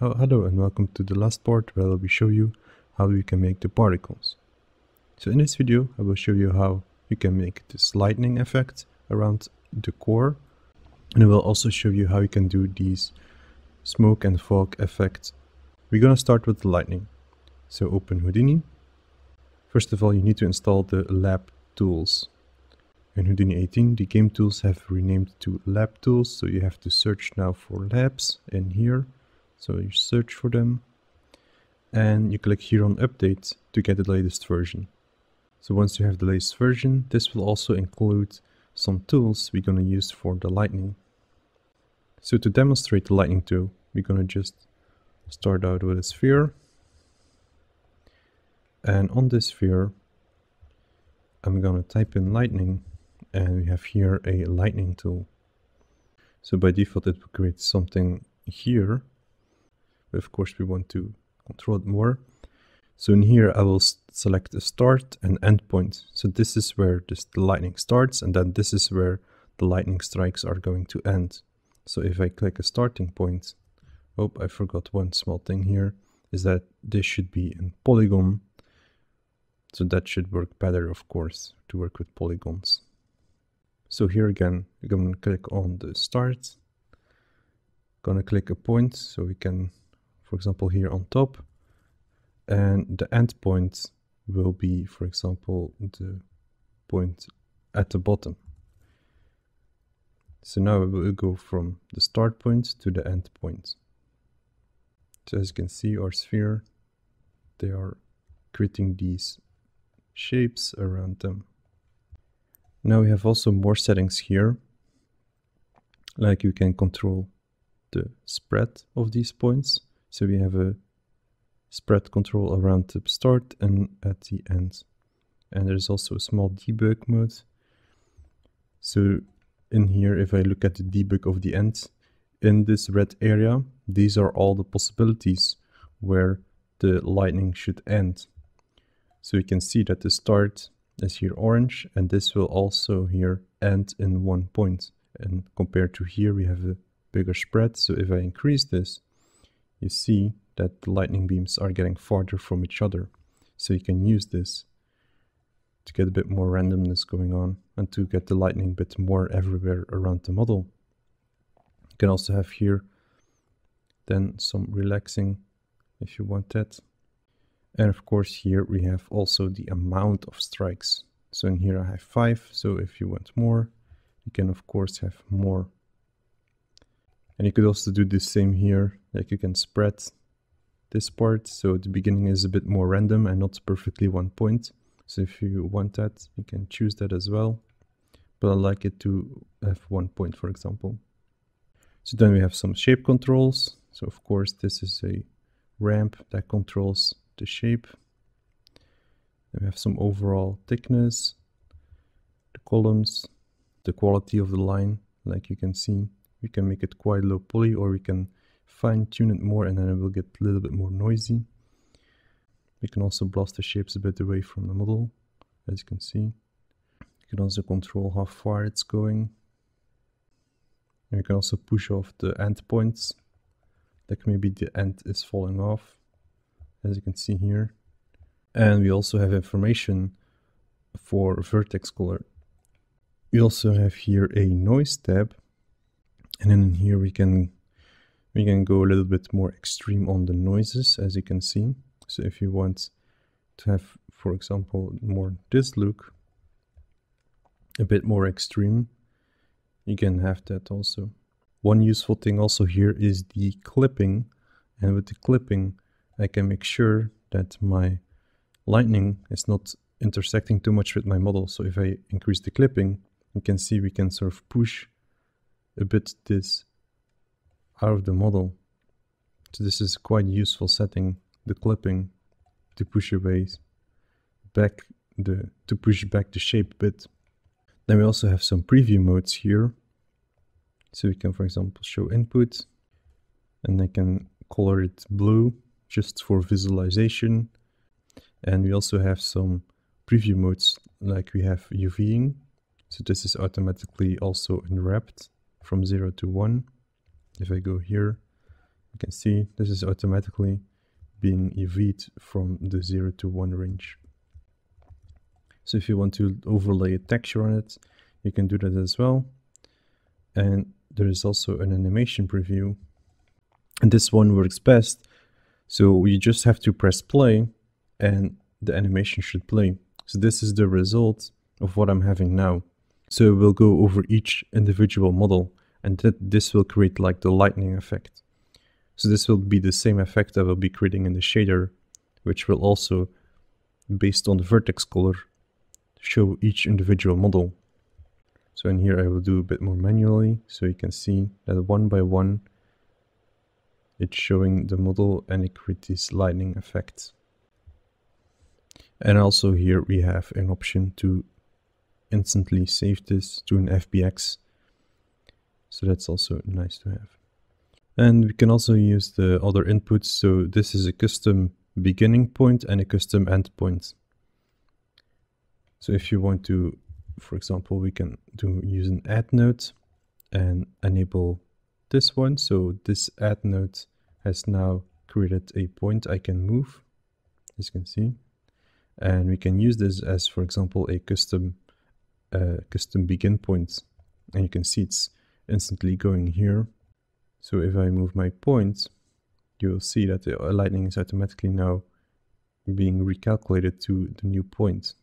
Hello and welcome to the last part where I will show you how you can make the particles. So in this video I will show you how you can make this lightning effect around the core and I will also show you how you can do these smoke and fog effects. We're gonna start with the lightning. So open Houdini. First of all you need to install the lab tools. In Houdini 18 the game tools have renamed to lab tools so you have to search now for labs in here so you search for them and you click here on update to get the latest version. So once you have the latest version, this will also include some tools we're going to use for the lightning. So to demonstrate the lightning tool, we're going to just start out with a sphere. And on this sphere, I'm going to type in lightning and we have here a lightning tool. So by default it will create something here of course we want to control it more. So in here I will select a start and end point. So this is where this, the lightning starts and then this is where the lightning strikes are going to end. So if I click a starting point, oh I forgot one small thing here, is that this should be in polygon. So that should work better of course to work with polygons. So here again, I'm going to click on the start, gonna click a point so we can for example, here on top. And the endpoint will be, for example, the point at the bottom. So now we will go from the start point to the end point. So as you can see, our sphere, they are creating these shapes around them. Now we have also more settings here, like you can control the spread of these points. So we have a spread control around the start and at the end. And there's also a small debug mode. So in here, if I look at the debug of the end, in this red area, these are all the possibilities where the lightning should end. So you can see that the start is here orange and this will also here end in one point. And compared to here, we have a bigger spread. So if I increase this, you see that the lightning beams are getting farther from each other. So you can use this to get a bit more randomness going on and to get the lightning bit more everywhere around the model. You can also have here then some relaxing if you want that. And of course here we have also the amount of strikes. So in here I have five, so if you want more, you can of course have more and you could also do the same here, like you can spread this part, so the beginning is a bit more random and not perfectly one point. So if you want that, you can choose that as well. But I like it to have one point, for example. So then we have some shape controls. So of course, this is a ramp that controls the shape. Then we have some overall thickness, the columns, the quality of the line, like you can see we can make it quite low poly or we can fine tune it more and then it will get a little bit more noisy. We can also blast the shapes a bit away from the model, as you can see. You can also control how far it's going. And you can also push off the end points, like maybe the end is falling off, as you can see here. And we also have information for vertex color. We also have here a noise tab and then in here we can we can go a little bit more extreme on the noises as you can see. So if you want to have for example more this look a bit more extreme you can have that also. One useful thing also here is the clipping. And with the clipping I can make sure that my lightning is not intersecting too much with my model. So if I increase the clipping you can see we can sort of push a bit this out of the model. So this is quite useful setting, the clipping to push away back the to push back the shape a bit. Then we also have some preview modes here. So we can for example show input and I can color it blue just for visualization. And we also have some preview modes like we have UVing. So this is automatically also unwrapped from 0 to 1. If I go here, You can see this is automatically being UV'd from the 0 to 1 range. So if you want to overlay a texture on it, you can do that as well. And there is also an animation preview. And this one works best. So you just have to press play and the animation should play. So this is the result of what I'm having now. So we'll go over each individual model and th this will create like the lightning effect. So this will be the same effect I will be creating in the shader, which will also, based on the vertex color, show each individual model. So in here I will do a bit more manually, so you can see that one by one it's showing the model and it creates lightning effects. And also here we have an option to instantly save this to an FBX. So that's also nice to have. And we can also use the other inputs. So this is a custom beginning point and a custom end point. So if you want to, for example, we can do use an add node and enable this one. So this add node has now created a point I can move, as you can see. And we can use this as, for example, a custom uh, custom begin point. And you can see it's instantly going here. So if I move my point, you'll see that the lightning is automatically now being recalculated to the new point.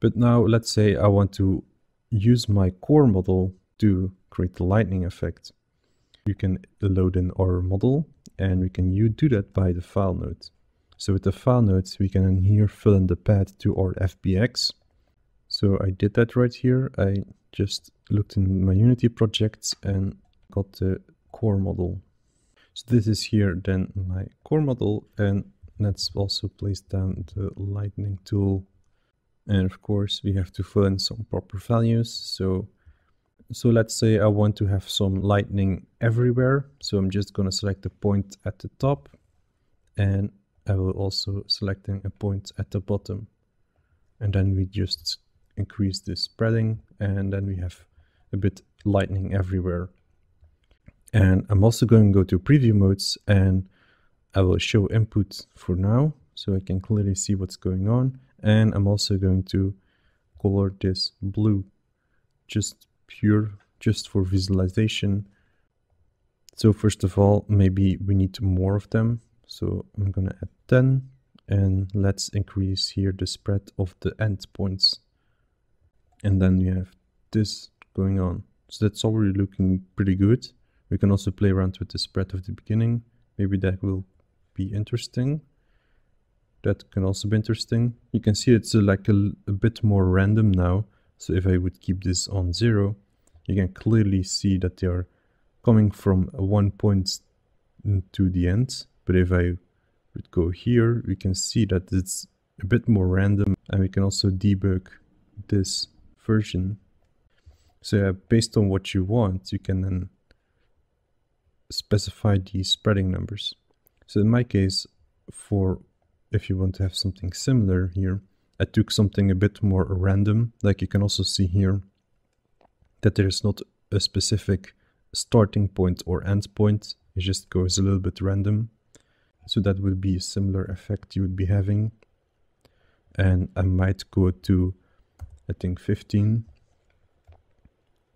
But now let's say I want to use my core model to create the lightning effect. You can load in our model and we can you do that by the file node. So with the file nodes, we can here fill in the path to our FBX. So I did that right here. I just looked in my Unity projects and got the core model. So this is here then my core model and let's also place down the lightning tool. And of course we have to fill in some proper values. So, so let's say I want to have some lightning everywhere. So I'm just going to select the point at the top and I will also selecting a point at the bottom. And then we just increase the spreading and then we have a bit lightning everywhere. And I'm also going to go to preview modes and I will show input for now so I can clearly see what's going on. And I'm also going to color this blue, just pure, just for visualization. So first of all, maybe we need more of them. So I'm to add 10 and let's increase here the spread of the endpoints. And then we have this going on. So that's already looking pretty good. We can also play around with the spread of the beginning. Maybe that will be interesting. That can also be interesting. You can see it's uh, like a, a bit more random now. So if I would keep this on zero, you can clearly see that they are coming from one point to the end. But if I would go here, we can see that it's a bit more random and we can also debug this version. So based on what you want, you can then specify the spreading numbers. So in my case, for if you want to have something similar here, I took something a bit more random. Like you can also see here that there is not a specific starting point or end point. It just goes a little bit random. So that would be a similar effect you would be having. And I might go to, I think 15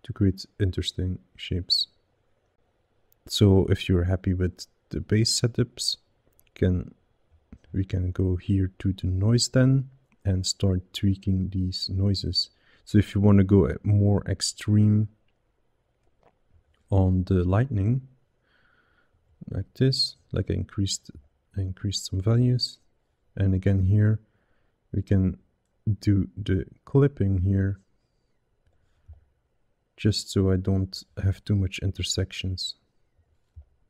to create interesting shapes. So if you're happy with the base setups, can we can go here to the noise then and start tweaking these noises. So if you want to go more extreme on the lightning, like this, like I increased, I increased some values. And again here, we can do the clipping here just so I don't have too much intersections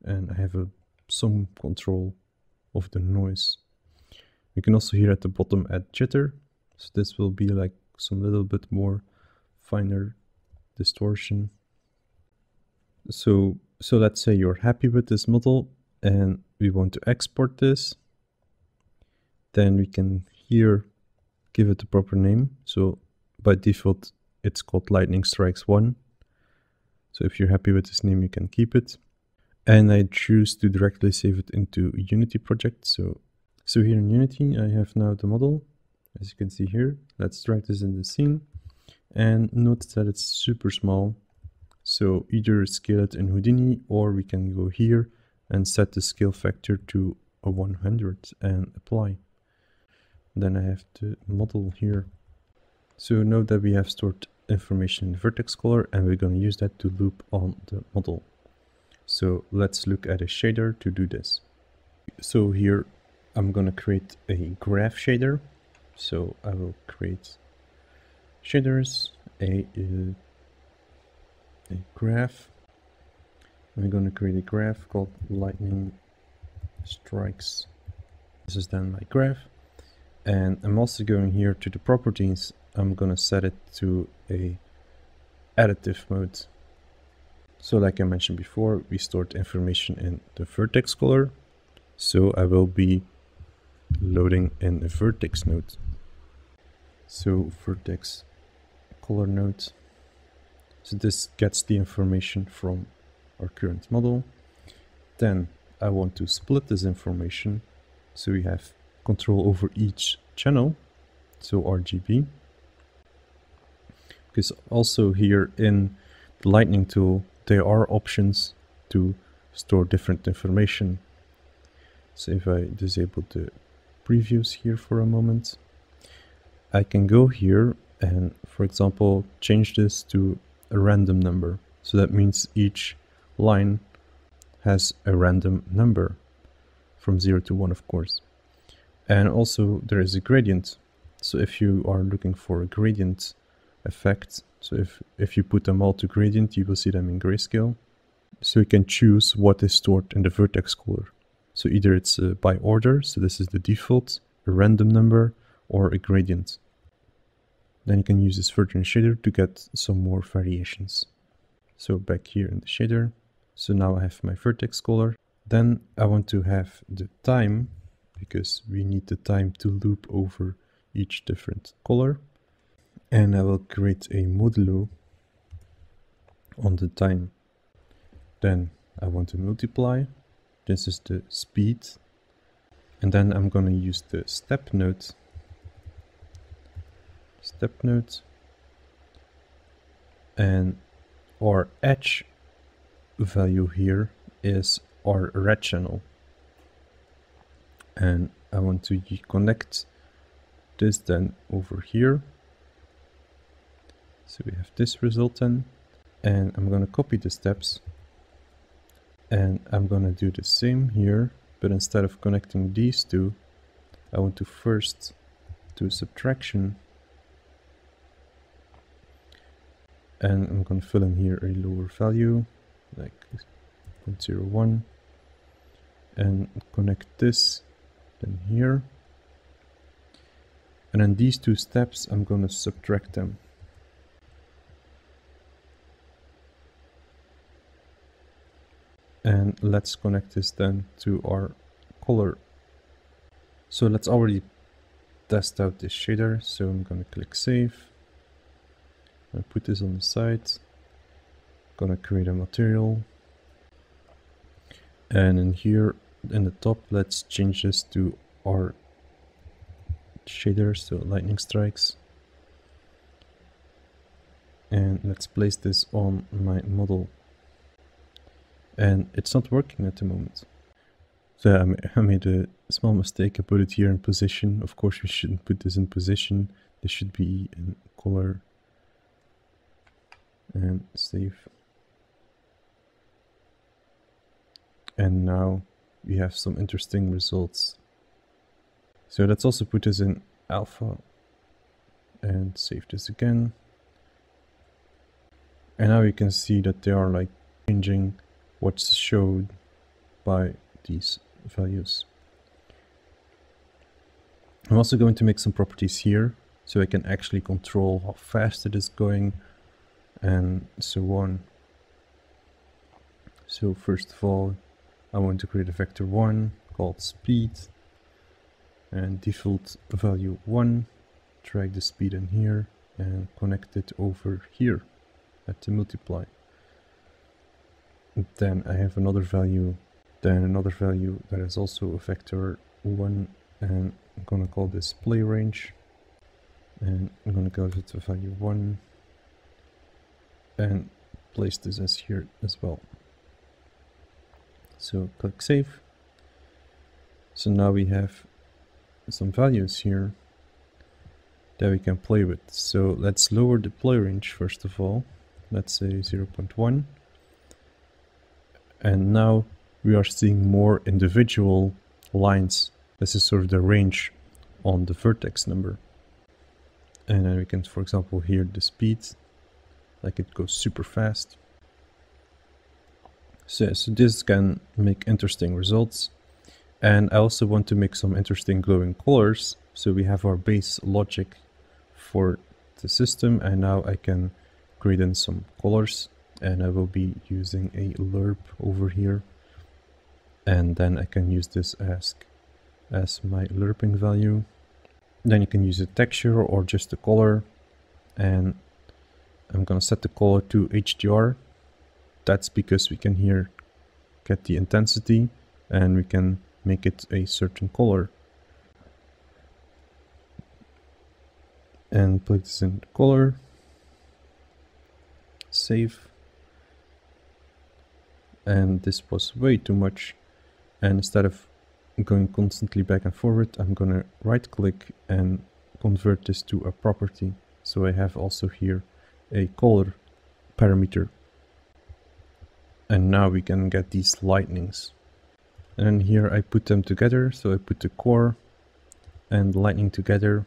and I have a, some control of the noise. You can also hear at the bottom add jitter, so this will be like some little bit more finer distortion. So so let's say you're happy with this model and we want to export this. Then we can here give it the proper name. So by default, it's called Lightning Strikes 1. So if you're happy with this name, you can keep it. and I choose to directly save it into a Unity project. So, so here in Unity, I have now the model, as you can see here. Let's drag this in the scene and notice that it's super small. So either scale it in Houdini or we can go here and set the scale factor to a 100 and apply. Then I have the model here. So now that we have stored information in vertex color and we're going to use that to loop on the model. So let's look at a shader to do this. So here I'm going to create a graph shader. So I will create shaders, a, a, a graph. I'm going to create a graph called lightning strikes. This is then my graph. And I'm also going here to the properties. I'm going to set it to a additive mode. So like I mentioned before, we stored information in the vertex color. So I will be loading in the vertex node. So vertex color node. So this gets the information from our current model. Then I want to split this information so we have control over each channel, so RGB. Because also here in the Lightning tool, there are options to store different information. So if I disable the previews here for a moment, I can go here and, for example, change this to a random number. So that means each line has a random number from 0 to 1, of course. And also there is a gradient. So if you are looking for a gradient effect, so if, if you put them all to gradient, you will see them in grayscale. So you can choose what is stored in the vertex color. So either it's uh, by order, so this is the default, a random number, or a gradient. Then you can use this vertex shader to get some more variations. So back here in the shader, so now I have my vertex color. Then I want to have the time, because we need the time to loop over each different color and I will create a modulo on the time. Then I want to multiply. This is the speed. And then I'm going to use the step node. Step node. And our edge value here is our red channel. And I want to connect this then over here. So we have this resultant and I'm going to copy the steps and I'm going to do the same here but instead of connecting these two I want to first do subtraction and I'm going to fill in here a lower value like 0.01 and connect this then here. And then these two steps I'm going to subtract them. And let's connect this then to our color. So let's already test out this shader. So I'm gonna click save. I put this on the side. Gonna create a material. And in here in the top let's change this to our shader so lightning strikes and let's place this on my model and it's not working at the moment. So I made a small mistake. I put it here in position. Of course, we shouldn't put this in position. This should be in color and save. And now we have some interesting results. So let's also put this in alpha and save this again. And now you can see that they are like changing what's showed by these values. I'm also going to make some properties here so I can actually control how fast it is going and so on. So first of all, I want to create a vector 1 called speed and default value 1, drag the speed in here and connect it over here at the multiply. then I have another value, then another value that is also a vector 1 and I'm gonna call this play range and I'm gonna go to value 1 and place this as here as well. So click save. So now we have some values here that we can play with. So let's lower the play range first of all. Let's say 0.1. And now we are seeing more individual lines. This is sort of the range on the vertex number. And then we can, for example, hear the speed, like it goes super fast. So, so this can make interesting results. And I also want to make some interesting glowing colors. So we have our base logic for the system. And now I can create in some colors. And I will be using a lerp over here. And then I can use this as as my lerping value. Then you can use a texture or just a color. And I'm gonna set the color to HDR that's because we can here get the intensity and we can make it a certain color. And put this in color. Save. And this was way too much. And instead of going constantly back and forward I'm gonna right click and convert this to a property. So I have also here a color parameter and now we can get these lightnings. And here I put them together so I put the core and lightning together.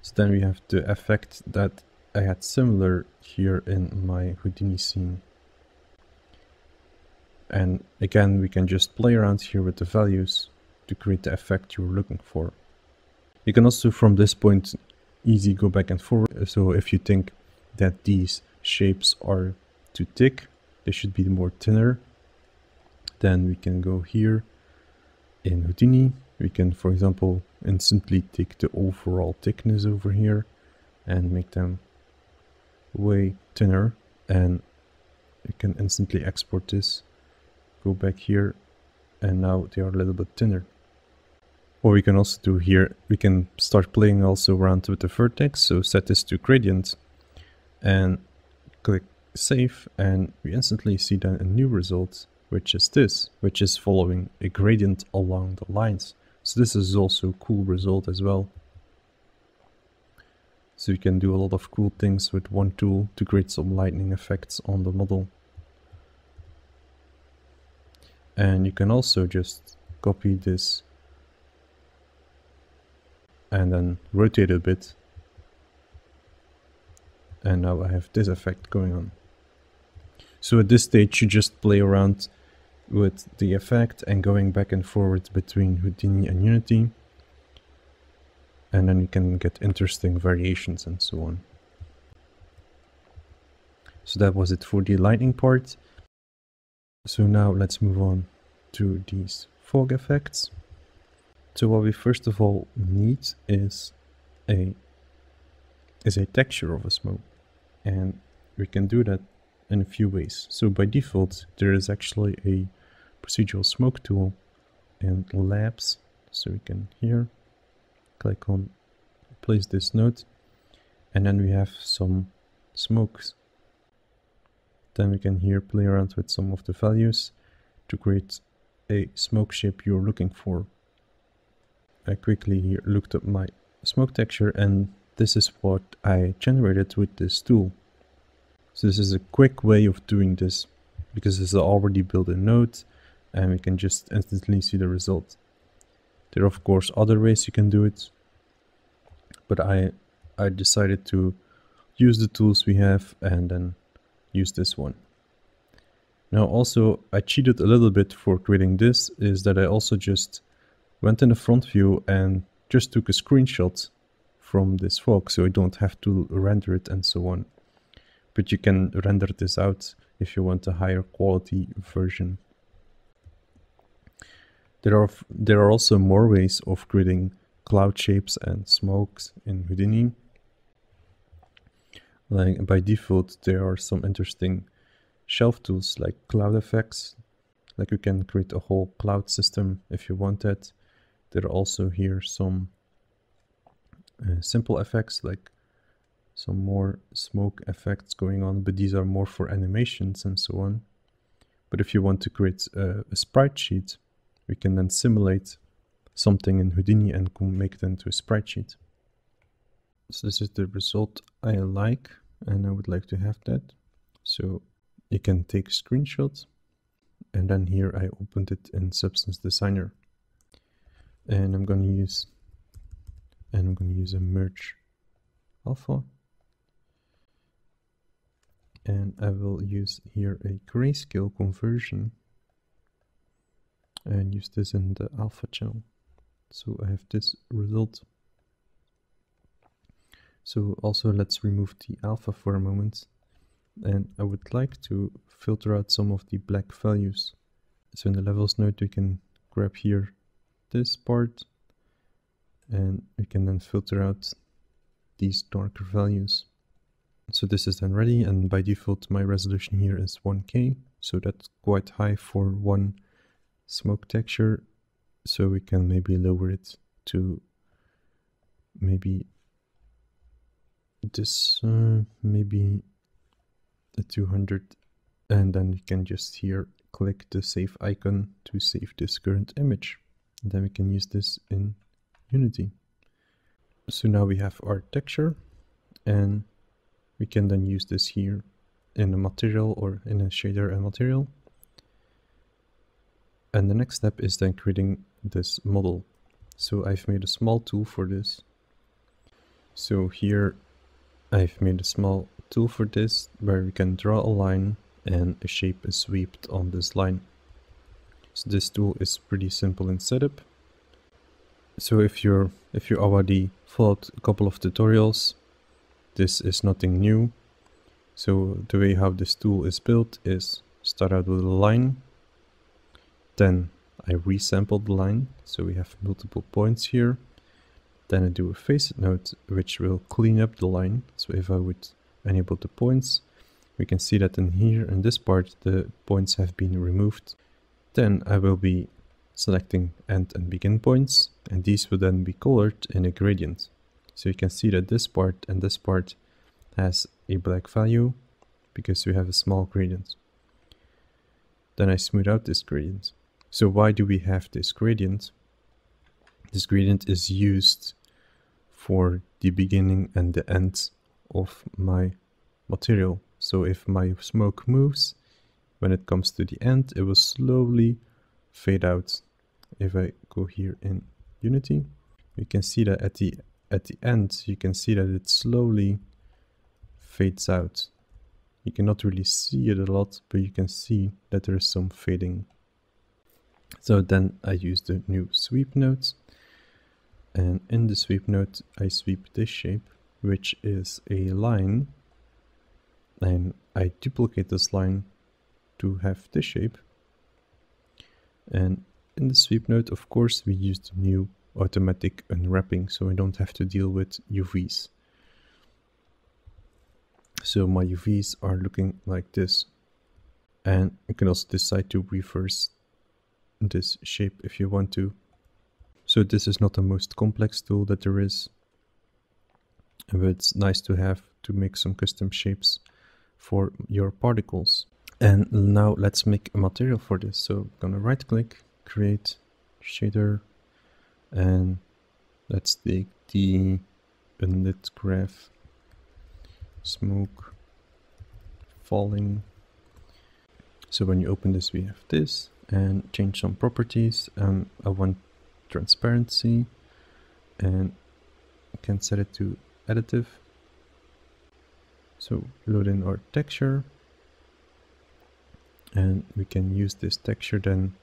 So then we have the effect that I had similar here in my Houdini scene. And again we can just play around here with the values to create the effect you're looking for. You can also from this point easy go back and forward. So if you think that these shapes are too thick they should be more thinner. Then we can go here in Houdini. We can for example instantly take the overall thickness over here and make them way thinner. And you can instantly export this. Go back here and now they are a little bit thinner. What we can also do here we can start playing also around with the vertex. So set this to gradient and click save and we instantly see then a new result which is this which is following a gradient along the lines. So this is also a cool result as well. So you can do a lot of cool things with one tool to create some lightning effects on the model. And you can also just copy this and then rotate a bit. And now I have this effect going on so at this stage, you just play around with the effect and going back and forward between Houdini and Unity. And then you can get interesting variations and so on. So that was it for the lightning part. So now let's move on to these fog effects. So what we first of all need is a is a texture of a smoke. And we can do that in a few ways. So by default, there is actually a procedural smoke tool in labs. So we can here click on place this node and then we have some smokes. Then we can here play around with some of the values to create a smoke shape you're looking for. I quickly here looked up my smoke texture and this is what I generated with this tool. So this is a quick way of doing this because it's already built in Node and we can just instantly see the result. There are of course other ways you can do it, but I, I decided to use the tools we have and then use this one. Now also I cheated a little bit for creating this is that I also just went in the front view and just took a screenshot from this fog so I don't have to render it and so on but you can render this out if you want a higher quality version. There are, there are also more ways of creating cloud shapes and smokes in Houdini. Like by default, there are some interesting shelf tools like cloud effects. Like you can create a whole cloud system if you want that. There are also here some uh, simple effects like some more smoke effects going on, but these are more for animations and so on. But if you want to create a, a sprite sheet, we can then simulate something in Houdini and make it into a sprite sheet. So this is the result I like and I would like to have that. So you can take a screenshot and then here I opened it in Substance Designer and I'm going to use and I'm going to use a merge alpha and I will use here a grayscale conversion and use this in the alpha channel. So I have this result. So also let's remove the alpha for a moment. And I would like to filter out some of the black values. So in the levels node we can grab here this part and we can then filter out these darker values so this is then ready and by default my resolution here is 1k so that's quite high for one smoke texture. So we can maybe lower it to maybe this uh, maybe a 200 and then we can just here click the save icon to save this current image. And then we can use this in unity. So now we have our texture and we can then use this here in a material or in a shader and material. And the next step is then creating this model. So I've made a small tool for this. So here I've made a small tool for this where we can draw a line and a shape is swept on this line. So this tool is pretty simple in setup. So if you're if you already followed a couple of tutorials, this is nothing new. So the way how this tool is built is start out with a line, then I resample the line, so we have multiple points here. Then I do a facet node, which will clean up the line. So if I would enable the points, we can see that in here, in this part, the points have been removed. Then I will be selecting end and begin points, and these will then be colored in a gradient. So you can see that this part and this part has a black value because we have a small gradient. Then I smooth out this gradient. So why do we have this gradient? This gradient is used for the beginning and the end of my material. So if my smoke moves, when it comes to the end, it will slowly fade out. If I go here in Unity, you can see that at the at the end you can see that it slowly fades out. You cannot really see it a lot, but you can see that there is some fading. So then I use the new sweep node and in the sweep node I sweep this shape which is a line and I duplicate this line to have this shape and in the sweep node of course we use the new automatic unwrapping so I don't have to deal with UVs. So my UVs are looking like this. And you can also decide to reverse this shape if you want to. So this is not the most complex tool that there is. But it's nice to have to make some custom shapes for your particles. And now let's make a material for this. So I'm gonna right click, create shader, and let's take the unlit graph. Smoke falling. So when you open this we have this and change some properties. Um, I want transparency and I can set it to additive. So load in our texture. And we can use this texture then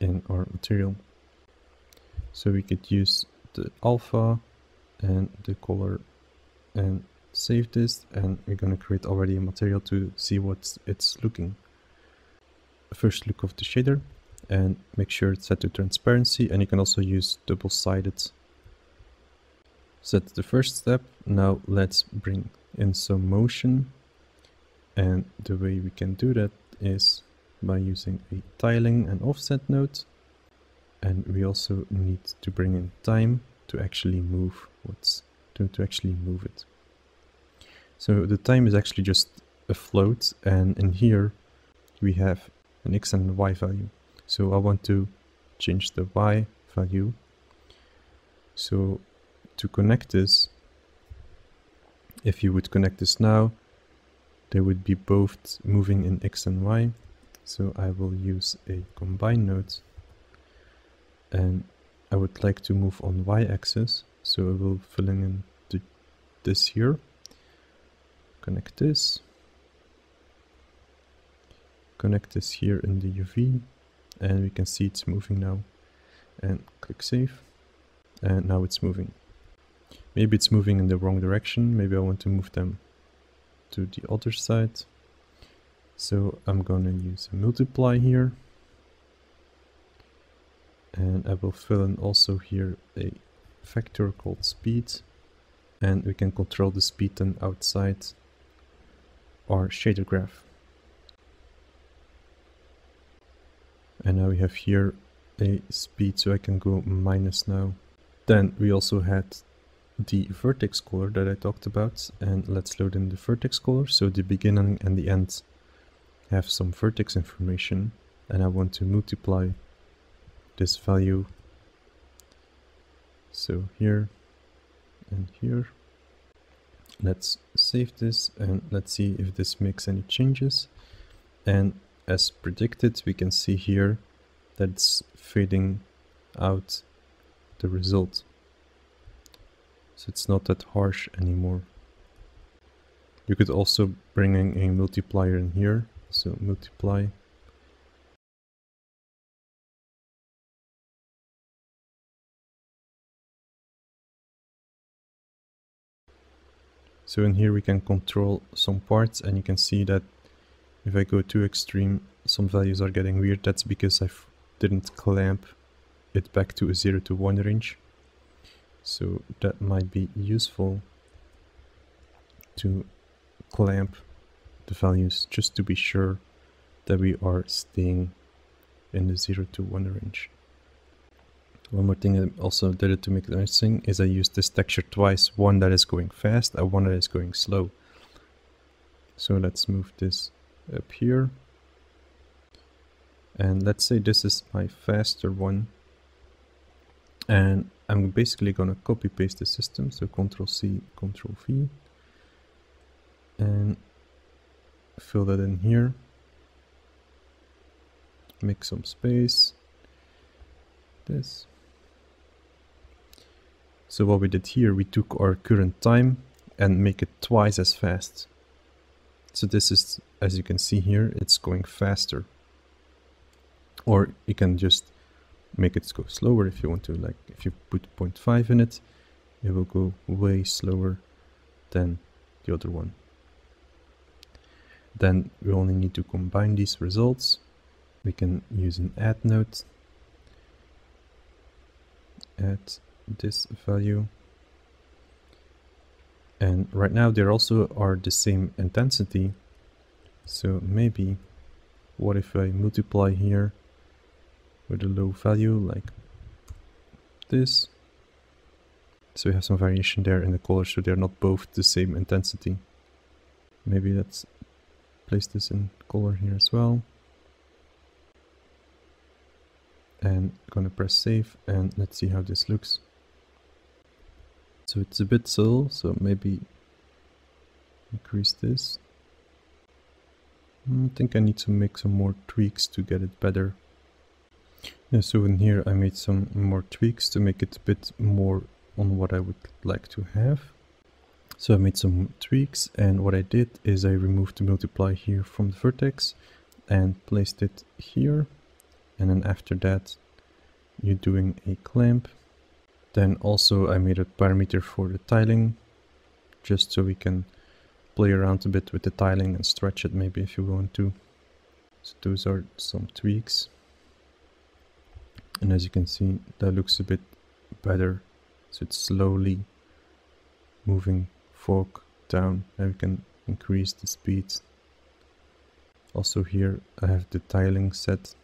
in our material so we could use the alpha and the color and save this and we're going to create already a material to see what it's looking. First look of the shader and make sure it's set to transparency and you can also use double-sided. So that's the first step. Now let's bring in some motion And the way we can do that is by using a tiling and offset node. And we also need to bring in time to actually move what's to, to actually move it. So the time is actually just a float and in here we have an x and y value. So I want to change the y value. So to connect this, if you would connect this now, they would be both moving in x and y. So I will use a combine node and I would like to move on y-axis. So I will fill in this here, connect this, connect this here in the UV and we can see it's moving now. And click save. And now it's moving. Maybe it's moving in the wrong direction, maybe I want to move them to the other side. So I'm gonna use a multiply here and I will fill in also here a vector called speed and we can control the speed then outside our shader graph. And now we have here a speed so I can go minus now. Then we also had the vertex color that I talked about and let's load in the vertex color so the beginning and the end have some vertex information and I want to multiply this value. So here and here. Let's save this and let's see if this makes any changes. And as predicted we can see here that's fading out the result. So it's not that harsh anymore. You could also bring in a multiplier in here. So multiply So in here we can control some parts and you can see that if I go too extreme, some values are getting weird. That's because I didn't clamp it back to a 0 to 1 range. So that might be useful to clamp the values just to be sure that we are staying in the 0 to 1 range. One more thing I also did it to make it interesting is I used this texture twice, one that is going fast and one that is going slow. So let's move this up here. And let's say this is my faster one. And I'm basically gonna copy paste the system, so Control C, Control V. And fill that in here. Make some space. This. So what we did here, we took our current time and make it twice as fast. So this is, as you can see here, it's going faster. Or you can just make it go slower if you want to, like if you put 0.5 in it, it will go way slower than the other one. Then we only need to combine these results. We can use an add node, add this value. And right now they also are the same intensity. So maybe what if I multiply here with a low value like this? So we have some variation there in the color so they're not both the same intensity. Maybe let's place this in color here as well. And gonna press save and let's see how this looks so it's a bit subtle, so maybe increase this. Hmm, I think I need to make some more tweaks to get it better. Yeah, so in here I made some more tweaks to make it a bit more on what I would like to have. So I made some tweaks and what I did is I removed the multiply here from the vertex and placed it here. And then after that you're doing a clamp then also I made a parameter for the tiling, just so we can play around a bit with the tiling and stretch it maybe if you want to. So those are some tweaks. And as you can see, that looks a bit better. So it's slowly moving fog down and we can increase the speed Also here I have the tiling set.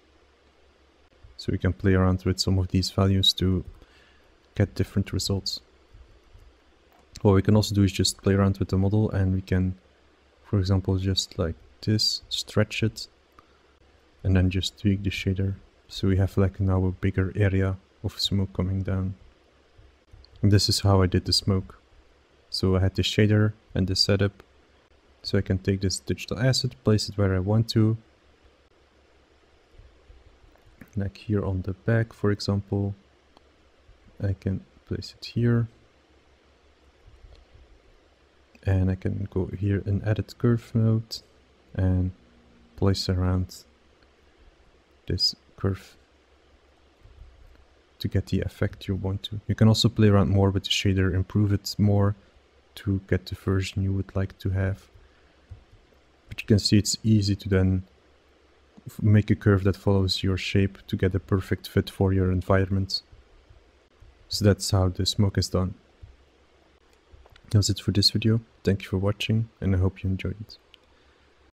So we can play around with some of these values to get different results. What we can also do is just play around with the model and we can, for example, just like this, stretch it and then just tweak the shader. So we have like now a bigger area of smoke coming down. And this is how I did the smoke. So I had the shader and the setup. So I can take this digital asset, place it where I want to. Like here on the back, for example. I can place it here. And I can go here in edit curve mode and place around this curve to get the effect you want to. You can also play around more with the shader, improve it more to get the version you would like to have. But you can see it's easy to then make a curve that follows your shape to get a perfect fit for your environment. So that's how the smoke is done. That was it for this video. Thank you for watching and I hope you enjoyed it.